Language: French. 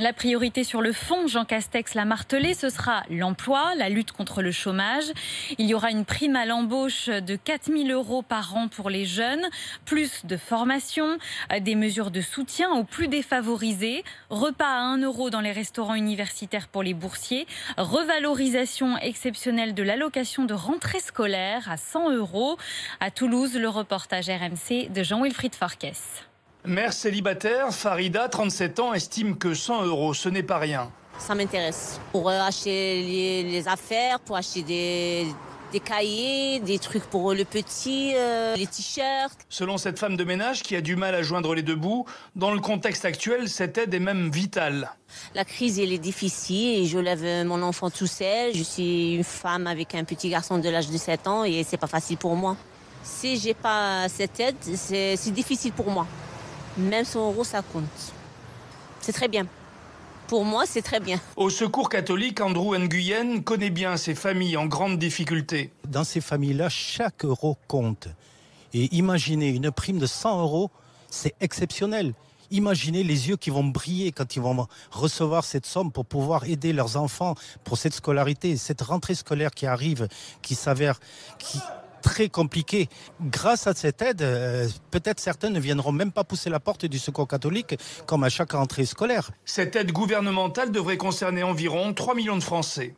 La priorité sur le fond, Jean Castex l'a martelé, ce sera l'emploi, la lutte contre le chômage. Il y aura une prime à l'embauche de 4 000 euros par an pour les jeunes, plus de formation, des mesures de soutien aux plus défavorisés, repas à 1 euro dans les restaurants universitaires pour les boursiers, revalorisation exceptionnelle de l'allocation de rentrée scolaire à 100 euros. À Toulouse, le reportage RMC de Jean-Wilfried Farquès. Mère célibataire, Farida, 37 ans, estime que 100 euros, ce n'est pas rien. Ça m'intéresse. Pour acheter les, affaires, pour acheter des, cahiers, des trucs pour le petit, euh, les t-shirts. Selon cette femme de ménage qui a du mal à joindre les deux bouts, dans le contexte actuel, cette aide est même vitale. La crise, elle est difficile et je lève mon enfant tout seul. Je suis une femme avec un petit garçon de l'âge de 7 ans et c'est pas facile pour moi. Si j'ai pas cette aide, c'est difficile pour moi. Même 100 euros, ça compte. C'est très bien. Pour moi, c'est très bien. Au Secours catholique, Andrew Nguyen connaît bien ces familles en grande difficulté. Dans ces familles-là, chaque euro compte. Et imaginez une prime de 100 euros, c'est exceptionnel. Imaginez les yeux qui vont briller quand ils vont recevoir cette somme pour pouvoir aider leurs enfants pour cette scolarité, cette rentrée scolaire qui arrive, qui s'avère, qui, très compliqué. Grâce à cette aide, euh, peut-être certains ne viendront même pas pousser la porte du secours catholique comme à chaque rentrée scolaire. Cette aide gouvernementale devrait concerner environ 3 millions de Français.